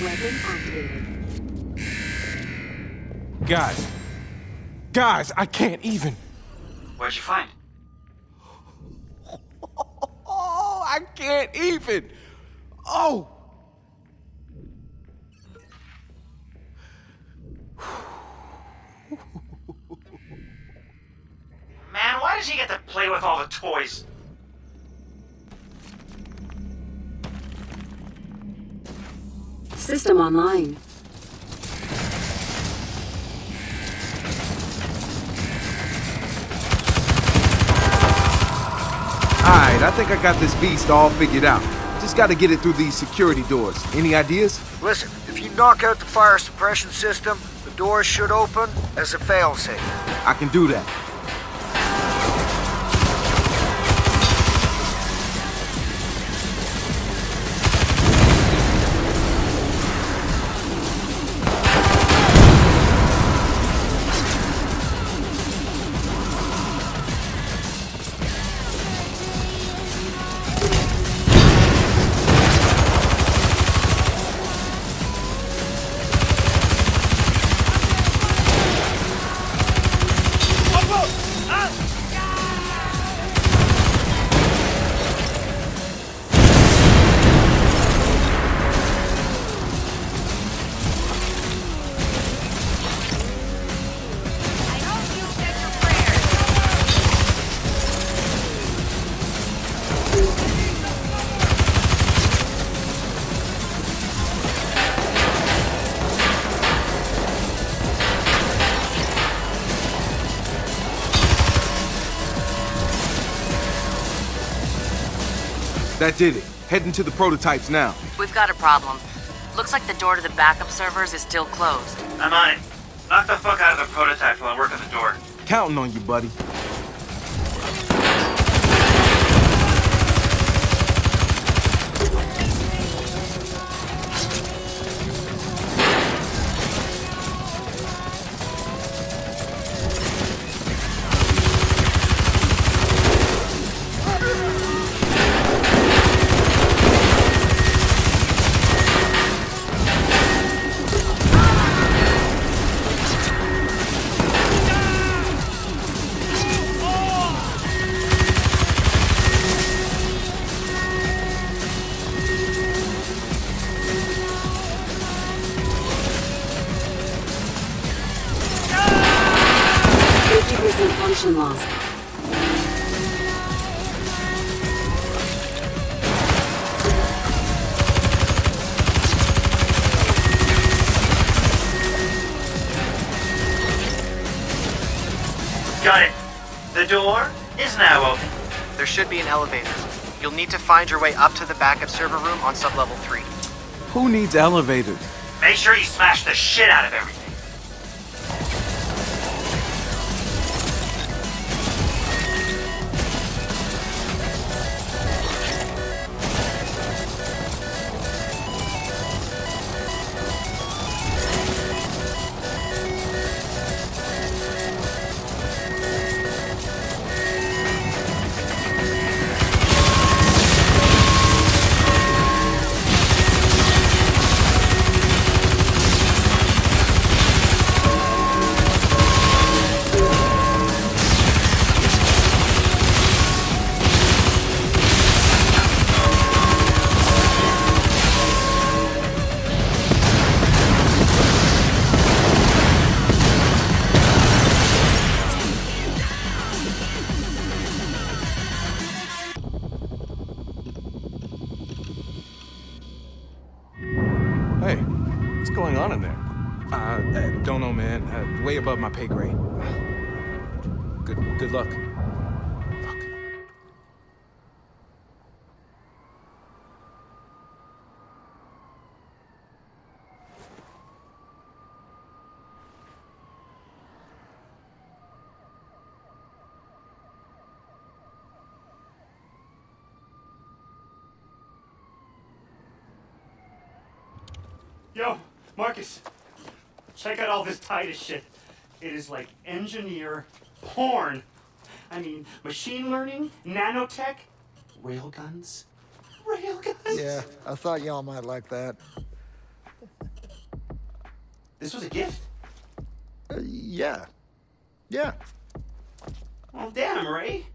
Weapon activated. Guys. Guys, I can't even. Where'd you find? Oh, I can't even. Oh. Man, why does he get to play with all the toys? System online. Alright, I think I got this beast all figured out. Just gotta get it through these security doors. Any ideas? Listen, if you knock out the fire suppression system, the doors should open as a failsafe. I can do that. That did it. Heading to the prototypes now. We've got a problem. Looks like the door to the backup servers is still closed. I'm on it. Knock the fuck out of the prototype while I work on the door. Counting on you, buddy. Function loss. Got it. The door is now open. There should be an elevator. You'll need to find your way up to the backup server room on sublevel 3. Who needs elevators? Make sure you smash the shit out of everything. Uh, uh, don't know, man. Uh, way above my pay grade. Good, good luck. Fuck. Yo, Marcus, check out all this Tidis shit. It is like engineer porn. I mean, machine learning, nanotech, railguns. Railguns? Yeah, I thought y'all might like that. This was a gift? Uh, yeah. Yeah. Well, damn, Ray.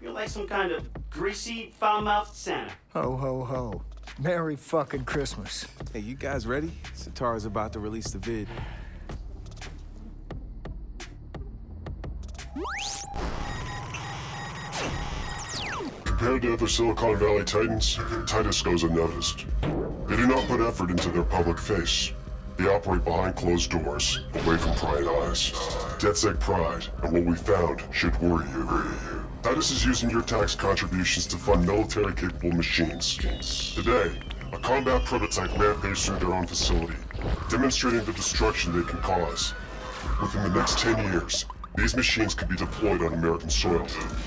You're like some kind of greasy, foul-mouthed Santa. Ho, ho, ho. Merry fucking Christmas. Hey, you guys ready? Sitara's about to release the vid. Compared to other Silicon Valley titans, Tidis goes unnoticed. They do not put effort into their public face. They operate behind closed doors, away from prying eyes. DedSec pride, and what we found should worry you. Tidis is using your tax contributions to fund military-capable machines. Today, a combat prototype rampaged through their own facility, demonstrating the destruction they can cause. Within the next 10 years, these machines could be deployed on American soil.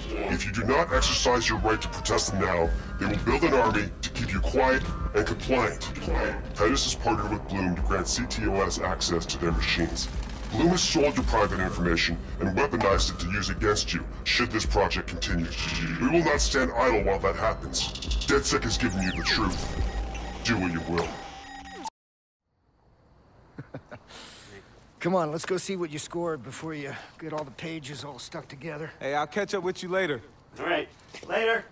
If you do not exercise your right to protest them now, they will build an army to keep you quiet and compliant. Tidis has partnered with Bloom to grant CTOS access to their machines. Bloom has sold your private information and weaponized it to use against you, should this project continue. We will not stand idle while that happens. DedSec has given you the truth. Do what you will. Come on, let's go see what you scored before you get all the pages all stuck together. Hey, I'll catch up with you later. All right, later.